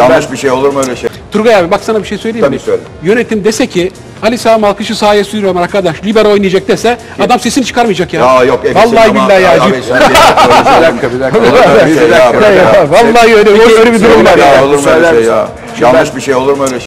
Yanlış bir şey olur mu öyle şey? Turgay abi bak sana bir şey söyleyeyim Tabii mi? söyle. Yönetim dese ki Ali Sami Alkış'ı sahaya sürüyorum arkadaş. Libero oynayacak dese adam sesini çıkarmayacak ya. Ya yok Efes'in Vallahi ama- billahi ya. Abi sen de- Bir dakika bir dakika. Olur mu öyle şey ya? Bırak ya. Vallahi öyle, öyle bir durum var Ya ya. olur mu öyle şey ya? Yanlış bir şey olur mu öyle şey?